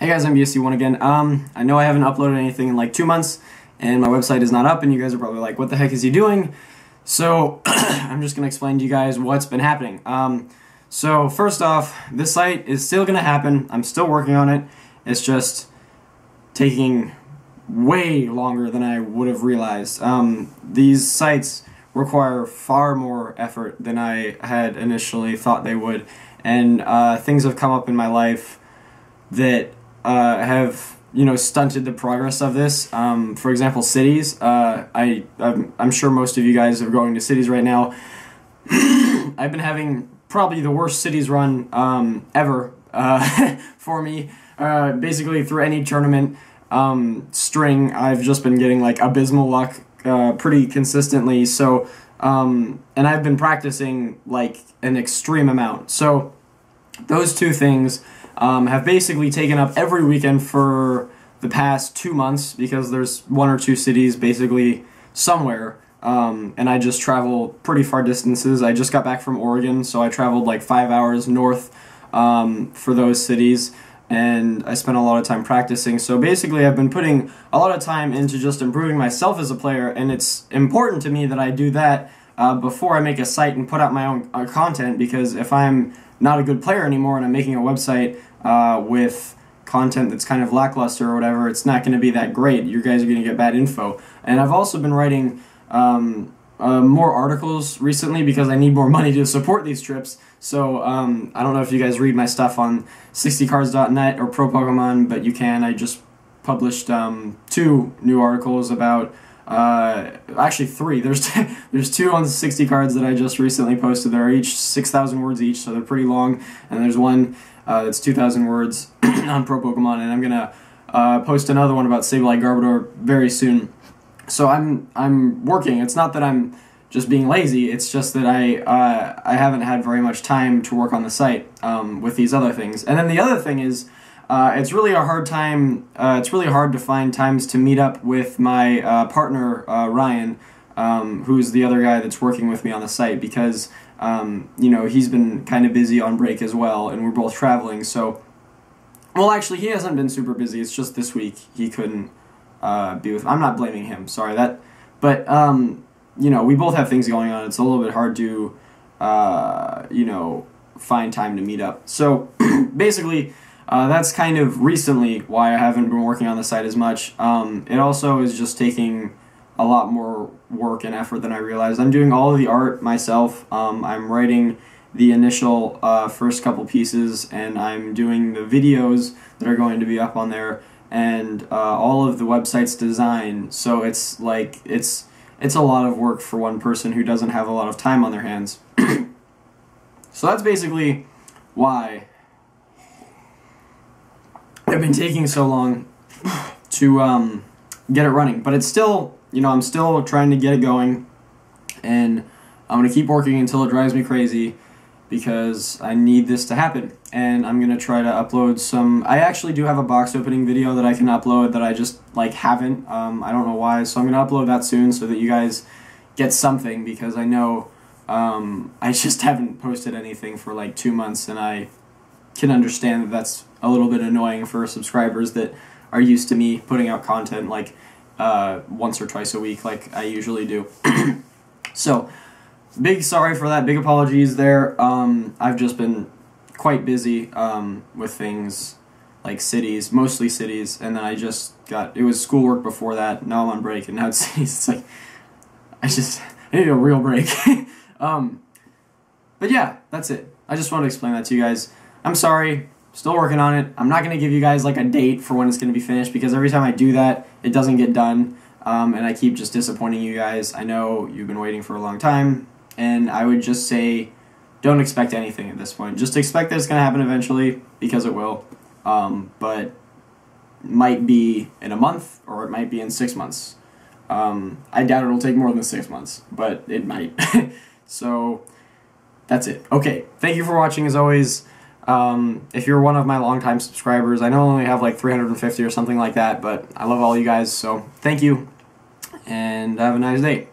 Hey guys, I'm BSC1 again. Um, I know I haven't uploaded anything in like two months, and my website is not up, and you guys are probably like, what the heck is he doing? So, I'm just gonna explain to you guys what's been happening. Um, so, first off, this site is still gonna happen. I'm still working on it. It's just taking way longer than I would have realized. Um, these sites require far more effort than I had initially thought they would, and uh, things have come up in my life that uh, have you know stunted the progress of this. Um, for example, cities. Uh, I I'm, I'm, sure most of you guys are going to cities right now. I've been having probably the worst cities run um, ever uh, for me. Uh, basically, through any tournament um, string, I've just been getting like abysmal luck uh, pretty consistently. So. Um, and I've been practicing like an extreme amount. So, those two things um, have basically taken up every weekend for the past two months because there's one or two cities basically somewhere. Um, and I just travel pretty far distances. I just got back from Oregon, so I traveled like five hours north um, for those cities, and I spent a lot of time practicing. So basically, I've been putting a lot of time into just improving myself as a player, and it's important to me that I do that uh, before I make a site and put out my own uh, content because if I'm not a good player anymore and I'm making a website uh, with content that's kind of lackluster or whatever, it's not going to be that great. You guys are going to get bad info. And I've also been writing um, uh, more articles recently because I need more money to support these trips. So um, I don't know if you guys read my stuff on 60cards.net or Pro Pokemon, but you can. I just published um, two new articles about uh, actually three. There's there's two on 60 cards that I just recently posted. They're each 6,000 words each, so they're pretty long. And there's one uh, that's 2,000 words on Pro Pokemon, and I'm gonna uh, post another one about Sableye Garbodor very soon. So I'm I'm working. It's not that I'm just being lazy. It's just that I uh, I haven't had very much time to work on the site um, with these other things. And then the other thing is uh, it's really a hard time. Uh, it's really hard to find times to meet up with my uh, partner uh, Ryan, um, who's the other guy that's working with me on the site, because um, you know he's been kind of busy on break as well, and we're both traveling. So, well, actually, he hasn't been super busy. It's just this week he couldn't uh, be with. I'm not blaming him. Sorry that, but um, you know we both have things going on. It's a little bit hard to uh, you know find time to meet up. So basically uh, that's kind of recently why I haven't been working on the site as much. Um, it also is just taking a lot more work and effort than I realized. I'm doing all of the art myself. Um, I'm writing the initial uh, first couple pieces, and I'm doing the videos that are going to be up on there, and uh, all of the website's design. So it's like it's it's a lot of work for one person who doesn't have a lot of time on their hands. so that's basically why have been taking so long to um, get it running, but it's still, you know, I'm still trying to get it going, and I'm gonna keep working until it drives me crazy because I need this to happen. And I'm gonna try to upload some. I actually do have a box opening video that I can upload that I just like haven't. Um, I don't know why, so I'm gonna upload that soon so that you guys get something because I know um, I just haven't posted anything for like two months, and I can understand that that's a little bit annoying for subscribers that are used to me putting out content like uh, once or twice a week, like I usually do. so, big sorry for that. Big apologies there. Um, I've just been quite busy um, with things like cities, mostly cities, and then I just got it was schoolwork before that. Now I'm on break, and now it's cities. It's like I just I need a real break. um, but yeah, that's it. I just want to explain that to you guys. I'm sorry, still working on it. I'm not going to give you guys like a date for when it's going to be finished because every time I do that, it doesn't get done. Um, and I keep just disappointing you guys. I know you've been waiting for a long time, and I would just say don't expect anything at this point. Just expect that it's going to happen eventually because it will. Um, but might be in a month or it might be in six months. Um, I doubt it'll take more than six months, but it might. so that's it. Okay, thank you for watching as always. Um, if you're one of my longtime subscribers, I know I only have like 350 or something like that, but I love all you guys, so thank you, and have a nice day.